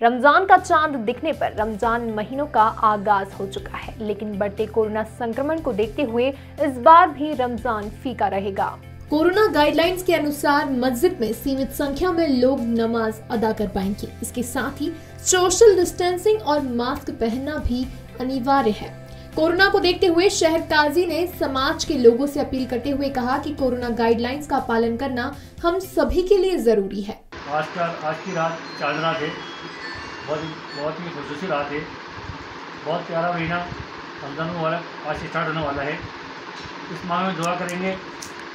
रमज़ान का चाँद दिखने पर रमज़ान महीनों का आगाज़ हो चुका है लेकिन बढ़ते कोरोना संक्रमण को देखते हुए इस बार भी रमज़ान फीका रहेगा। कोरोना गाइडलाइंस के अनुसार मस्जिद में सीमित संख्या में लोग नमाज़ अदा कर पाएँगे। इसके साथ ही सोशल डिस्टेंसिंग और मास्क पहनना भी अनिवार्य है। कोरोना को देखते हुए शहर काजी ने समाज के लोगों से अपील करते हुए कहा कि कोरोना गाइडलाइंस का पालन करना हम सभी के लिए ज़रूरी है। आज का आज की रात चाँद रात है बहुत ही बहुत ही खुशूसी रात है। बहुत प्यारा महीना रमज़ान मुबारक, आज से स्टार्ट होने वाला है। इस माह में दुआ करेंगे,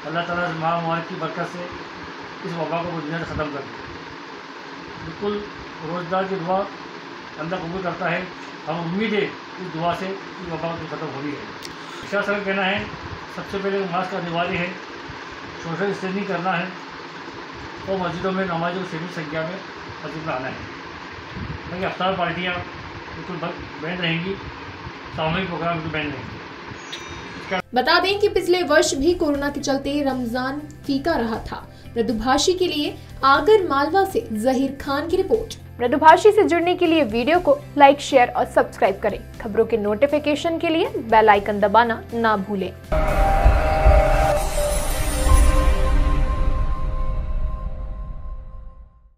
अल्लाह ताला इस माह मुबारक की बरकत से इस वबा को दुनिया से ख़त्म कर। दे बिल्कुल रोज़दार की दुआ अल्लाह कबूल करता है। हम उम्मीद है इस दुआ से इस वबा को ख़त्म हो रही है इशा सर कहना है, सबसे पहले मास्क अनिवार्य है। सोशल डिस्टेंसिंग करना है। और मस्जिदों में नमाजों को सीमित संख्या में मस्जिद में आना है। ताकि अफ्तार पार्टियाँ बिल्कुल बैंड रहेंगी। सामूहिक प्रोग्राम बिल्कुल बैंड रहेंगे। बता दें कि पिछले वर्ष भी कोरोना के चलते रमज़ान फीका रहा था। मृदुभाषी के लिए आगर मालवा से जहीर खान की रिपोर्ट। मृदुभाषी से जुड़ने के लिए वीडियो को लाइक शेयर और सब्सक्राइब करें। खबरों के नोटिफिकेशन के लिए बेल आइकन दबाना ना भूलें।